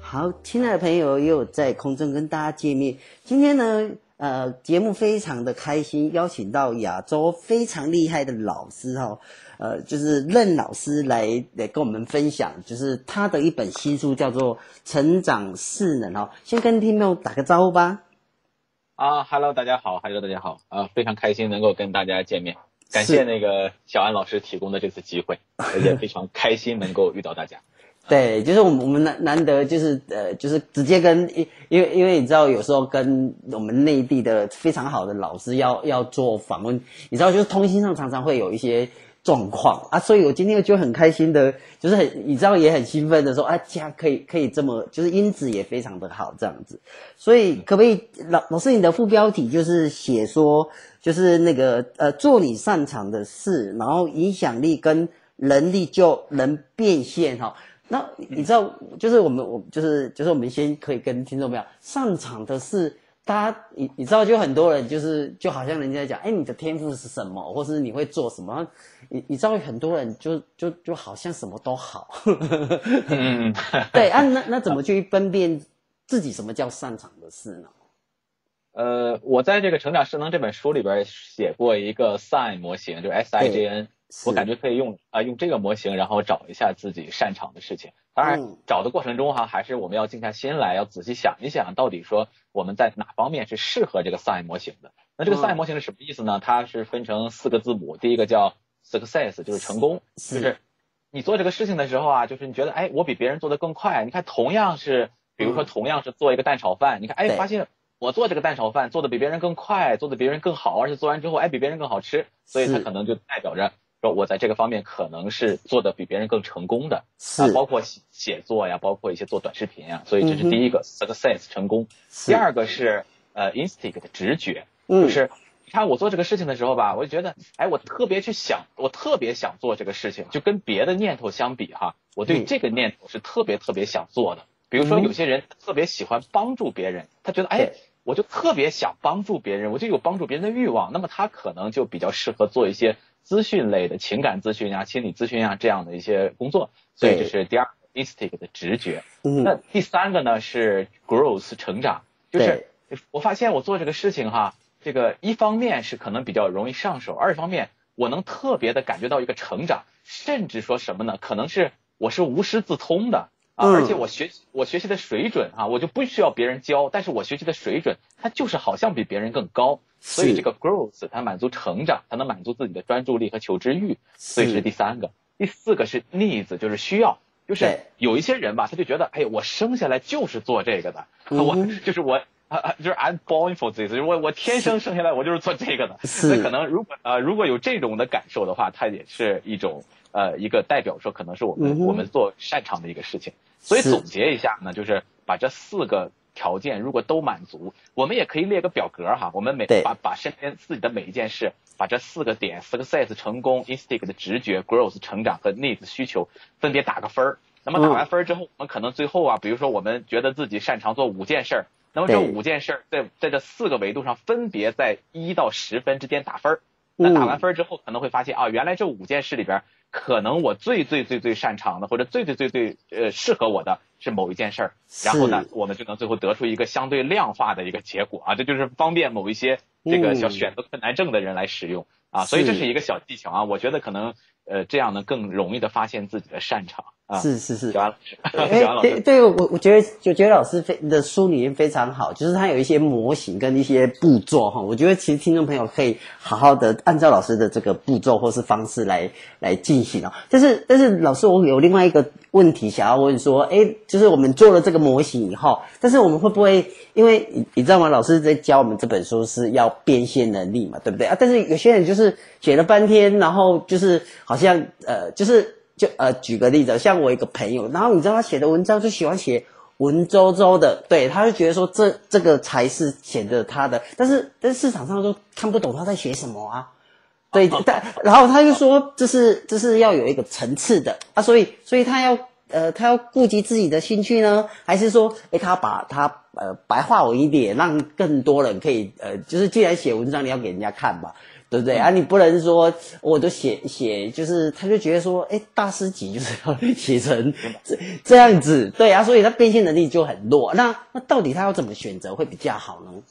好，亲爱的朋友，又在空中跟大家见面。今天呢，呃，节目非常的开心，邀请到亚洲非常厉害的老师哈，呃，就是任老师来来跟我们分享，就是他的一本新书叫做《成长势能》哦。先跟听众打个招呼吧。啊，Hello，大家好，Hello，大家好，啊，非常开心能够跟大家见面，感谢那个小安老师提供的这次机会，也非常开心能够遇到大家。对，就是我们我们难难得就是呃就是直接跟因因为因为你知道有时候跟我们内地的非常好的老师要要做访问，你知道就是通信上常常会有一些状况啊，所以我今天就很开心的，就是很你知道也很兴奋的说啊，家可以可以这么就是音质也非常的好这样子，所以可不可以老老师你的副标题就是写说就是那个呃做你擅长的事，然后影响力跟能力就能变现哈。那你知道，就是我们，我就是就是我们先可以跟听众朋友擅长的事，大家你你知道，就很多人就是就好像人家讲，哎，你的天赋是什么，或是你会做什么？你你知道，很多人就就就好像什么都好。嗯，对啊，那那怎么去分辨自己什么叫擅长的事呢？呃，我在这个《成长势能》这本书里边写过一个 SIGN 模型，就是 S I G N。我感觉可以用啊用这个模型，然后找一下自己擅长的事情。当然，找的过程中哈，还是我们要静下心来，要仔细想一想，到底说我们在哪方面是适合这个 SIGN 模型的。那这个 SIGN 模型是什么意思呢？它是分成四个字母，第一个叫 Success，就是成功，就是你做这个事情的时候啊，就是你觉得哎，我比别人做的更快。你看，同样是，比如说同样是做一个蛋炒饭，你看哎，发现我做这个蛋炒饭做的比别人更快，做的比别人更好，而且做完之后哎，比别人更好吃，所以它可能就代表着。说我在这个方面可能是做的比别人更成功的，啊包括写作呀，包括一些做短视频呀，所以这是第一个 success 成功。第二个是呃 instinct 的直觉，就是你看我做这个事情的时候吧，我就觉得，哎，我特别去想，我特别想做这个事情，就跟别的念头相比哈，我对这个念头是特别特别想做的。比如说有些人特别喜欢帮助别人，他觉得哎，我就特别想帮助别人，我就有帮助别人的欲望，那么他可能就比较适合做一些。资讯类的情感咨询呀、心理咨询呀这样的一些工作，所以这是第二 instinct 的直觉。那第三个呢是 growth 成长，就是我发现我做这个事情哈，这个一方面是可能比较容易上手，二方面我能特别的感觉到一个成长，甚至说什么呢？可能是我是无师自通的啊，而且我学我学习的水准啊，我就不需要别人教，但是我学习的水准它就是好像比别人更高。所以这个 growth 它满足成长，才能满足自己的专注力和求知欲，所以是第三个。第四个是 needs，就是需要，就是有一些人吧，他就觉得，哎，我生下来就是做这个的，我就是我啊，就是 I'm born for this，我我天生生下来我就是做这个的。那可能如果呃如果有这种的感受的话，它也是一种呃一个代表说可能是我们我们做擅长的一个事情。所以总结一下呢，就是把这四个。条件如果都满足，我们也可以列个表格哈。我们每把把身边自己的每一件事，把这四个点：success 成功、instinct 的直觉、growth 成长和 needs 需求，分别打个分儿。那么打完分儿之后，我们可能最后啊，比如说我们觉得自己擅长做五件事儿，那么这五件事儿在在这四个维度上分别在一到十分之间打分儿。那打完分儿之后，可能会发现啊，原来这五件事里边，可能我最最最最擅长的，或者最最最最呃适合我的。是某一件事儿，然后呢，我们就能最后得出一个相对量化的一个结果啊，这就是方便某一些这个小选择困难症的人来使用啊，所以这是一个小技巧啊，我觉得可能呃这样呢更容易的发现自己的擅长。是是是，小安老师，哎，对对，我我觉得我觉得老师非的书里面非常好，就是他有一些模型跟一些步骤哈，我觉得其实听众朋友可以好好的按照老师的这个步骤或是方式来来进行哦。但是但是老师，我有另外一个问题想要问说，哎，就是我们做了这个模型以后，但是我们会不会因为你你知道吗？老师在教我们这本书是要变现能力嘛，对不对啊？但是有些人就是写了半天，然后就是好像呃就是。就呃，举个例子，像我一个朋友，然后你知道他写的文章就喜欢写文绉绉的，对，他就觉得说这这个才是写的他的，但是在市场上都看不懂他在写什么啊，对，但然后他就说这是这是要有一个层次的啊，所以所以他要呃，他要顾及自己的兴趣呢，还是说，诶，他把他呃白话文一点，让更多人可以呃，就是既然写文章，你要给人家看吧，对不对啊？你不能说我都写写，就是他就觉得说，哎，大师级就是要写成这这样子，对啊，所以他变现能力就很弱。那那到底他要怎么选择会比较好呢？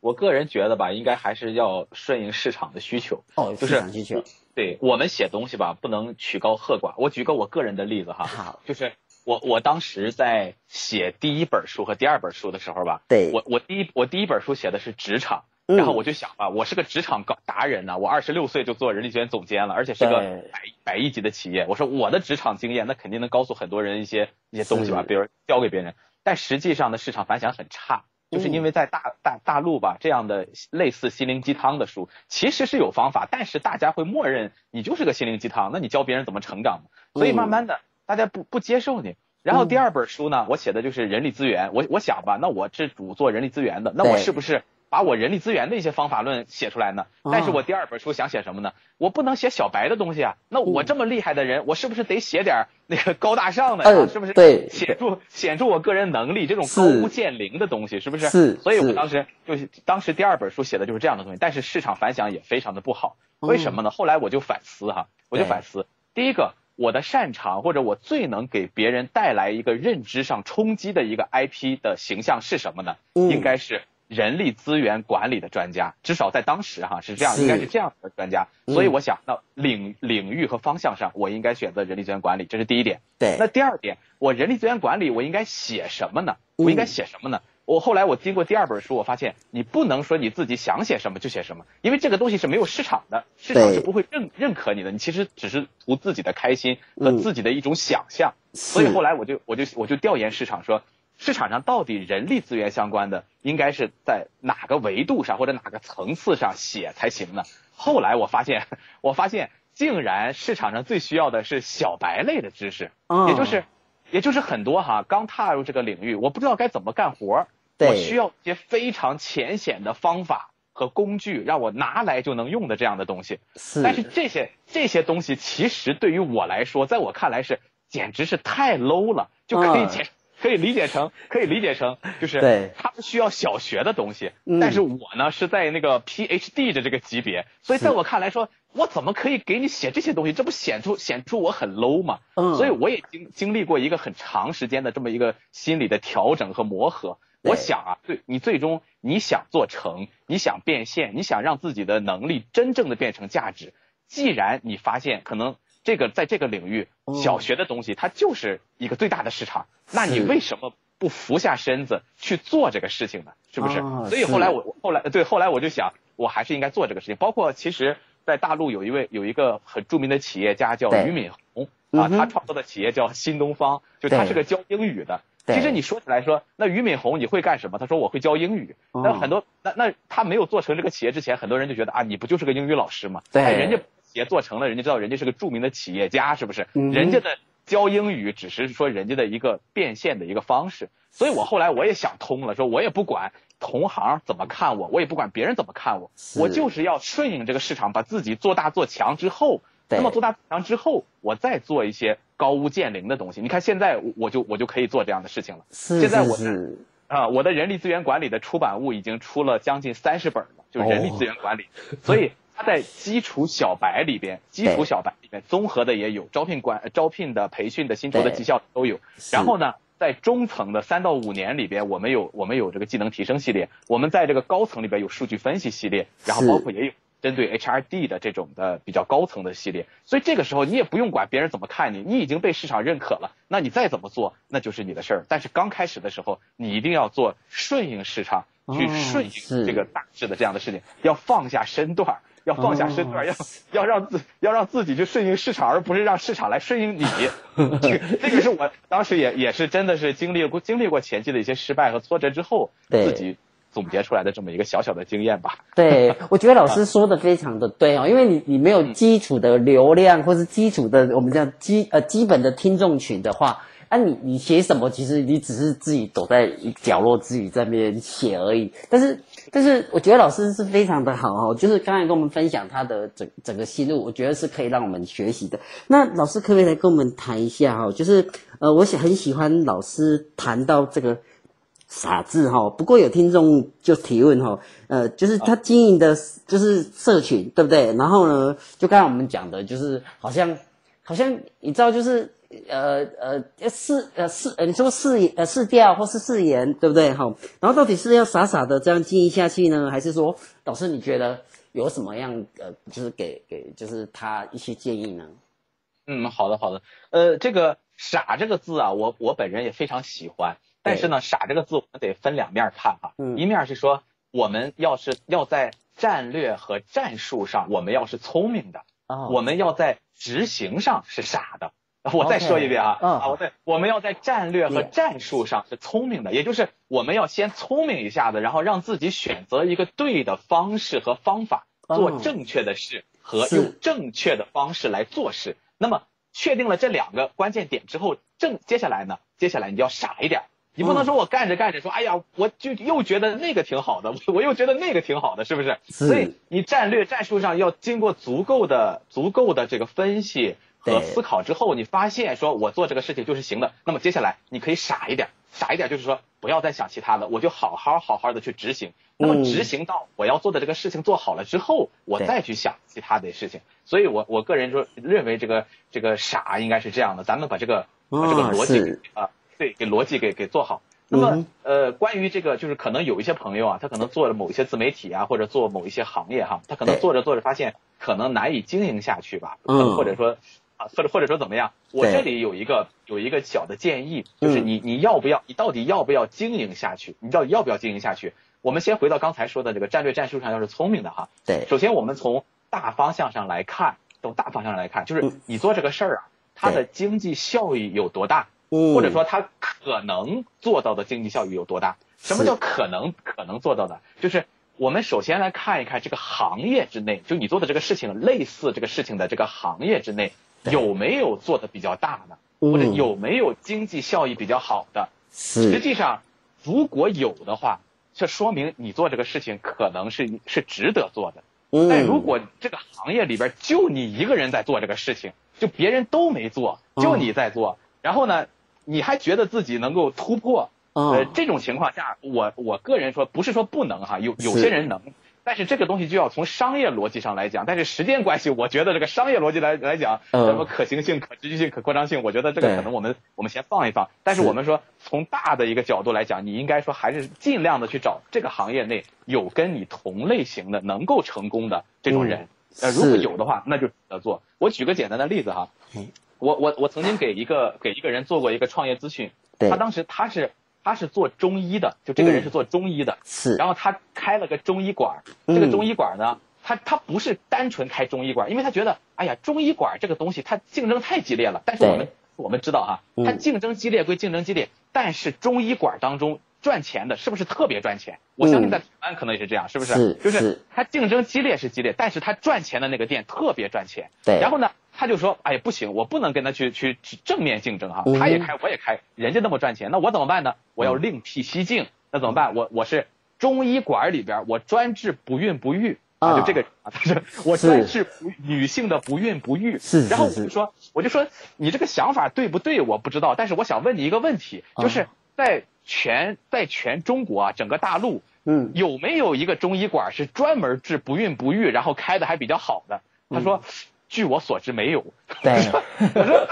我个人觉得吧，应该还是要顺应市场的需求哦，市场需求。对我们写东西吧，不能曲高和寡。我举个我个人的例子哈，好，就是我我当时在写第一本书和第二本书的时候吧，对我我第一我第一本书写的是职场，然后我就想吧，我是个职场高达人呢，我二十六岁就做人力资源总监了，而且是个百百亿级的企业，我说我的职场经验那肯定能告诉很多人一些一些东西吧，比如教给别人，但实际上呢市场反响很差。就是因为在大大大陆吧，这样的类似心灵鸡汤的书，其实是有方法，但是大家会默认你就是个心灵鸡汤，那你教别人怎么成长所以慢慢的，大家不不接受你。然后第二本书呢，我写的就是人力资源，我我想吧，那我是主做人力资源的，那我是不是？把我人力资源的一些方法论写出来呢，但是我第二本书想写什么呢？我不能写小白的东西啊。那我这么厉害的人，我是不是得写点那个高大上的呀？是不是？对，显著显著我个人能力，这种高屋建瓴的东西，是不是？是。所以我当时就是当时第二本书写的就是这样的东西，但是市场反响也非常的不好。为什么呢？后来我就反思哈，我就反思，第一个，我的擅长或者我最能给别人带来一个认知上冲击的一个 IP 的形象是什么呢？应该是。人力资源管理的专家，至少在当时哈是这样，应该是这样的专家。所以我想，那领领域和方向上，我应该选择人力资源管理，这是第一点。对。那第二点，我人力资源管理，我应该写什么呢？我应该写什么呢？我后来我经过第二本书，我发现你不能说你自己想写什么就写什么，因为这个东西是没有市场的，市场是不会认认可你的。你其实只是图自己的开心和自己的一种想象。所以后来我就我就我就调研市场说。市场上到底人力资源相关的应该是在哪个维度上或者哪个层次上写才行呢？后来我发现，我发现竟然市场上最需要的是小白类的知识，也就是，也就是很多哈刚踏入这个领域，我不知道该怎么干活，我需要一些非常浅显的方法和工具，让我拿来就能用的这样的东西。是，但是这些这些东西其实对于我来说，在我看来是简直是太 low 了，就可以解。可以理解成，可以理解成，就是他们需要小学的东西，但是我呢是在那个 PhD 的这个级别，所以在我看来说，我怎么可以给你写这些东西？这不显出显出我很 low 吗？嗯，所以我也经经历过一个很长时间的这么一个心理的调整和磨合。我想啊，对你最终你想做成，你想变现，你想让自己的能力真正的变成价值，既然你发现可能。这个在这个领域，小学的东西它就是一个最大的市场。那你为什么不俯下身子去做这个事情呢？是不是？所以后来我后来对后来我就想，我还是应该做这个事情。包括其实，在大陆有一位有一个很著名的企业家叫俞敏洪啊，他创造的企业叫新东方，就他是个教英语的。其实你说起来说，那俞敏洪你会干什么？他说我会教英语。那很多那那他没有做成这个企业之前，很多人就觉得啊，你不就是个英语老师吗？对，人家。也做成了，人家知道人家是个著名的企业家，是不是？人家的教英语只是说人家的一个变现的一个方式。所以我后来我也想通了，说我也不管同行怎么看我，我也不管别人怎么看我，我就是要顺应这个市场，把自己做大做强之后，那么做大做强之后，我再做一些高屋建瓴的东西。你看现在我就我就可以做这样的事情了。是现在我是啊，我的人力资源管理的出版物已经出了将近三十本了，就是人力资源管理，所以。它在基础小白里边，基础小白里边综合的也有，招聘管、招聘的、培训的、薪酬的绩效都有。然后呢，在中层的三到五年里边，我们有我们有这个技能提升系列，我们在这个高层里边有数据分析系列，然后包括也有针对 HRD 的这种的比较高层的系列。所以这个时候你也不用管别人怎么看你，你已经被市场认可了，那你再怎么做那就是你的事儿。但是刚开始的时候，你一定要做顺应市场，去顺应这个大势的这样的事情，要放下身段。要放下身段，要要让自要让自己去顺应市场，而不是让市场来顺应你。这个这个是我当时也也是真的是经历过经历过前期的一些失败和挫折之后，自己总结出来的这么一个小小的经验吧。对，我觉得老师说的非常的对哦，因为你你没有基础的流量或是基础的我们叫基呃基本的听众群的话。啊，你你写什么？其实你只是自己躲在角落，自己在那边写而已。但是但是我觉得老师是非常的好哦，就是刚才跟我们分享他的整整个心路，我觉得是可以让我们学习的。那老师可不可以来跟我们谈一下哈？就是呃，我想很喜欢老师谈到这个傻字哈。不过有听众就提问哈，呃，就是他经营的就是社群对不对？然后呢，就刚才我们讲的，就是好像好像你知道就是。呃呃，试呃试，你说试呃试调或是试言，对不对？哈，然后到底是要傻傻的这样经营下去呢，还是说，老师你觉得有什么样呃，就是给给就是他一些建议呢？嗯，好的好的，呃，这个傻这个字啊，我我本人也非常喜欢，但是呢，傻这个字我们得分两面看哈，一面是说我们要是要在战略和战术上，我们要是聪明的，我们要在执行上是傻的。我再说一遍啊，啊，我在我们要在战略和战术上是聪明的，也就是我们要先聪明一下子，然后让自己选择一个对的方式和方法，做正确的事和用正确的方式来做事。那么确定了这两个关键点之后，正接下来呢，接下来你要傻一点，你不能说我干着干着说，哎呀，我就又觉得那个挺好的，我又觉得那个挺好的，是不是？所以你战略战术上要经过足够的足够的这个分析。和思考之后，你发现说我做这个事情就是行的，那么接下来你可以傻一点，傻一点就是说不要再想其他的，我就好好好好的去执行。那么执行到我要做的这个事情做好了之后，我再去想其他的事情。所以我我个人说认为这个这个傻应该是这样的，咱们把这个把这个逻辑啊，对，给逻辑给给做好。那么呃，关于这个就是可能有一些朋友啊，他可能做了某一些自媒体啊，或者做某一些行业哈，他可能做着做着发现可能难以经营下去吧，嗯，或者说。啊或者或者说怎么样？我这里有一个有一个小的建议，就是你你要不要？你到底要不要经营下去？你到底要不要经营下去？我们先回到刚才说的这个战略战术上，要是聪明的哈。对。首先，我们从大方向上来看，从大方向上来看，就是你做这个事儿啊，它的经济效益有多大？嗯。或者说，它可能做到的经济效益有多大？什么叫可能可能做到的？就是我们首先来看一看这个行业之内，就你做的这个事情类似这个事情的这个行业之内。有没有做的比较大的，或者有没有经济效益比较好的？实际上，如果有的话，这说明你做这个事情可能是是值得做的。但如果这个行业里边就你一个人在做这个事情，就别人都没做，就你在做，然后呢，你还觉得自己能够突破？呃，这种情况下，我我个人说，不是说不能哈，有有些人能。但是这个东西就要从商业逻辑上来讲，但是时间关系，我觉得这个商业逻辑来来讲，什么可行性、可持续性、可扩张性，我觉得这个可能我们我们先放一放。但是我们说从大的一个角度来讲，你应该说还是尽量的去找这个行业内有跟你同类型的能够成功的这种人。呃，如果有的话，那就得做。我举个简单的例子哈，我我我曾经给一个给一个人做过一个创业咨询，他当时他是。他是做中医的，就这个人是做中医的，是。然后他开了个中医馆，这个中医馆呢，他他不是单纯开中医馆，因为他觉得，哎呀，中医馆这个东西它竞争太激烈了。但是我们我们知道哈，它竞争激烈归竞争激烈，但是中医馆当中赚钱的是不是特别赚钱？我相信在台湾可能也是这样，是不是？是。就是它竞争激烈是激烈，但是它赚钱的那个店特别赚钱。对。然后呢？他就说：“哎呀，不行，我不能跟他去去正面竞争哈。他也开，我也开，人家那么赚钱，那我怎么办呢？我要另辟蹊径。那怎么办？我我是中医馆里边，我专治不孕不育啊，就这个啊，他说我专治不女性的不孕不育。是，然后我就说，我就说你这个想法对不对？我不知道，但是我想问你一个问题，就是在全在全中国啊，整个大陆，嗯，有没有一个中医馆是专门治不孕不育，然后开的还比较好的？他说。”据我所知，没有。对，我说，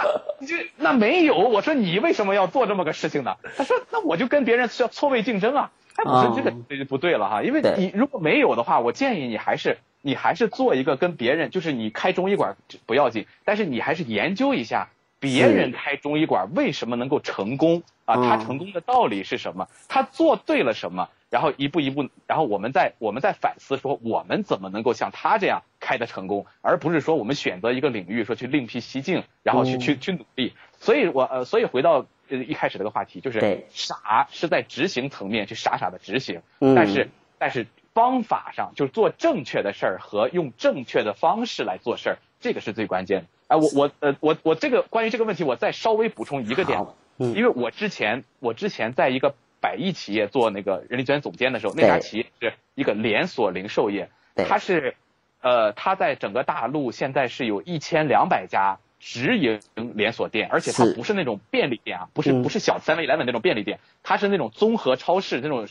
就那没有。我说你为什么要做这么个事情呢？他说，那我就跟别人要错位竞争啊。哎，我说这个这就不对了哈，因为你如果没有的话，我建议你还是你还是做一个跟别人，就是你开中医馆不要紧，但是你还是研究一下别人开中医馆为什么能够成功啊？他成功的道理是什么？他做对了什么？然后一步一步，然后我们再我们再反思说，我们怎么能够像他这样开的成功，而不是说我们选择一个领域说去另辟蹊径，然后去去去努力。所以我呃，所以回到呃一开始这个话题，就是傻是在执行层面去傻傻的执行，但是但是方法上就是做正确的事儿和用正确的方式来做事儿，这个是最关键的。哎，我我呃我我这个关于这个问题，我再稍微补充一个点，因为我之前我之前在一个。百亿企业做那个人力资源总监的时候，那家企业是一个连锁零售业，它是，呃，它在整个大陆现在是有一千两百家直营连锁店，而且它不是那种便利店啊，不是不是小 Seven Eleven 那种便利店，它是那种综合超市那种，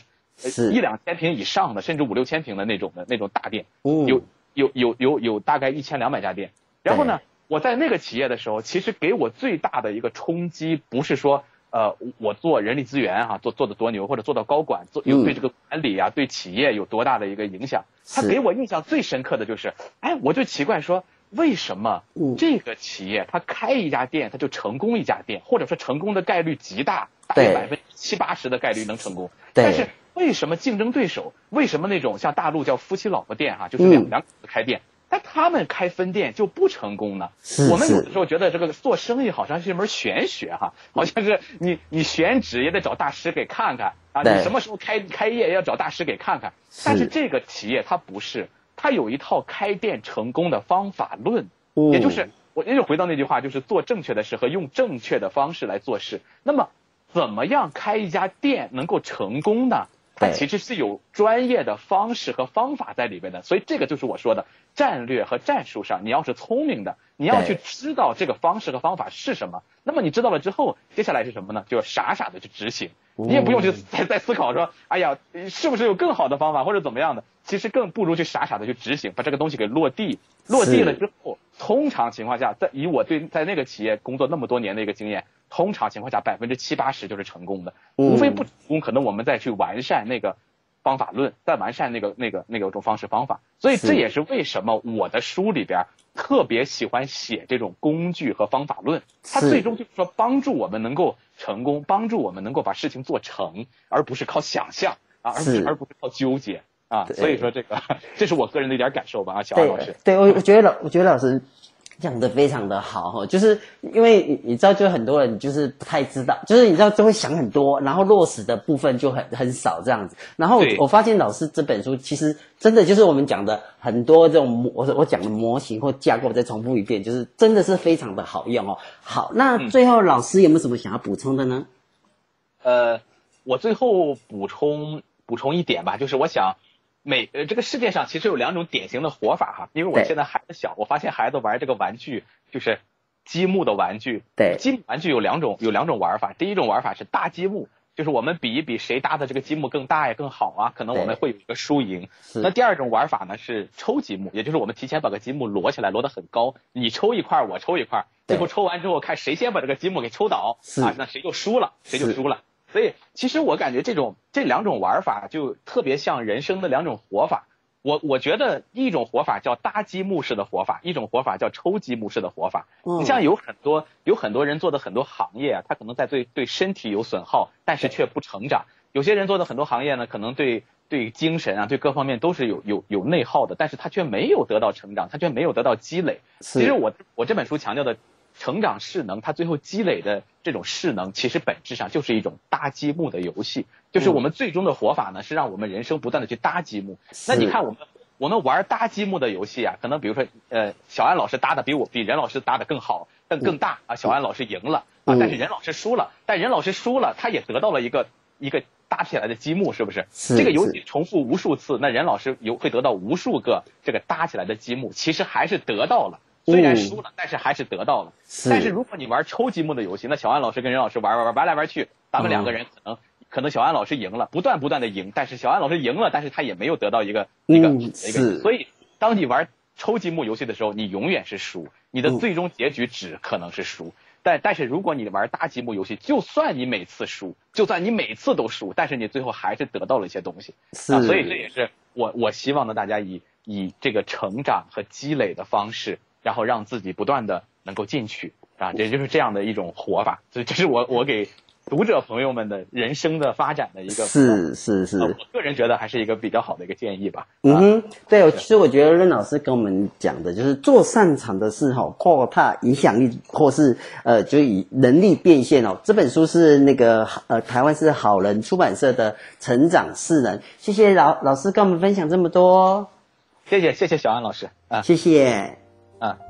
一两千平以上的，甚至五六千平的那种的那种大店，有有有有有大概一千两百家店，然后呢？我在那个企业的时候，其实给我最大的一个冲击，不是说，呃，我做人力资源哈，做做的多牛，或者做到高管，做有对这个管理啊，对企业有多大的一个影响。他给我印象最深刻的就是，哎，我就奇怪说，为什么这个企业他开一家店，他就成功一家店，或者说成功的概率极大，大约百分之七八十的概率能成功。但是为什么竞争对手，为什么那种像大陆叫夫妻老婆店哈，就是两两口子开店？那他们开分店就不成功呢？我们有的时候觉得这个做生意好像是一门玄学哈，好像是你你选址也得找大师给看看啊，你什么时候开开业要找大师给看看。但是这个企业它不是，它有一套开店成功的方法论，也就是我又回到那句话，就是做正确的事和用正确的方式来做事。那么怎么样开一家店能够成功呢？它其实是有专业的方式和方法在里边的，所以这个就是我说的战略和战术上，你要是聪明的，你要去知道这个方式和方法是什么。那么你知道了之后，接下来是什么呢？就是傻傻的去执行，你也不用去再再思考说，哎呀，是不是有更好的方法或者怎么样的？其实更不如去傻傻的去执行，把这个东西给落地。落地了之后，通常情况下，在以我对在那个企业工作那么多年的一个经验。通常情况下，百分之七八十就是成功的，无非不成功，可能我们再去完善那个方法论，再完善那个那个那个种方式方法。所以这也是为什么我的书里边特别喜欢写这种工具和方法论，它最终就是说帮助我们能够成功，帮助我们能够把事情做成，而不是靠想象啊，而不是而不是靠纠结啊。所以说这个 这是我个人的一点感受吧，啊，小安老师。对我我觉得老我觉得老师。讲的非常的好哈，就是因为你你知道，就很多人就是不太知道，就是你知道就会想很多，然后落实的部分就很很少这样子。然后我发现老师这本书其实真的就是我们讲的很多这种模，我我讲的模型或架构，再重复一遍，就是真的是非常的好用哦。好，那最后老师有没有什么想要补充的呢？呃，我最后补充补充一点吧，就是我想。每呃，这个世界上其实有两种典型的活法哈，因为我现在孩子小，我发现孩子玩这个玩具就是积木的玩具。对，积木玩具有两种，有两种玩法。第一种玩法是搭积木，就是我们比一比谁搭的这个积木更大呀、更好啊，可能我们会有一个输赢。那第二种玩法呢是抽积木，也就是我们提前把个积木摞起来，摞得很高，你抽一块，我抽一块，最后抽完之后看谁先把这个积木给抽倒啊，那谁就输了，谁就输了。所以，其实我感觉这种这两种玩法就特别像人生的两种活法。我我觉得一种活法叫搭积木式的活法，一种活法叫抽积木式的活法。你像有很多有很多人做的很多行业啊，他可能在对对身体有损耗，但是却不成长。有些人做的很多行业呢，可能对对精神啊，对各方面都是有有有内耗的，但是他却没有得到成长，他却没有得到积累。其实我我这本书强调的。成长势能，它最后积累的这种势能，其实本质上就是一种搭积木的游戏。就是我们最终的活法呢，是让我们人生不断的去搭积木。那你看我们我们玩搭积木的游戏啊，可能比如说呃，小安老师搭的比我比任老师搭的更好，更更大啊，小安老师赢了啊，但是任老师输了，但任老师输了，他也得到了一个一个搭起来的积木，是不是？这个游戏重复无数次，那任老师有会得到无数个这个搭起来的积木，其实还是得到了。虽然输了，但是还是得到了。但是如果你玩抽积木的游戏，那小安老师跟任老师玩玩玩玩来玩去，咱们两个人可能可能小安老师赢了，不断不断的赢，但是小安老师赢了，但是他也没有得到一个一个一个。所以当你玩抽积木游戏的时候，你永远是输，你的最终结局只可能是输。但但是如果你玩搭积木游戏，就算你每次输，就算你每次都输，但是你最后还是得到了一些东西。是，所以这也是我我希望呢，大家以以这个成长和积累的方式。然后让自己不断的能够进取啊，也就是这样的一种活法，所以这是我我给读者朋友们的人生的发展的一个是是是，我个人觉得还是一个比较好的一个建议吧。嗯哼，对，其实我觉得任老师跟我们讲的就是做擅长的事哈，扩大影响力，或是呃，就以能力变现哦。这本书是那个呃台湾是好人出版社的成长势能，谢谢老老师跟我们分享这么多，谢谢谢谢小安老师。啊，谢谢。啊。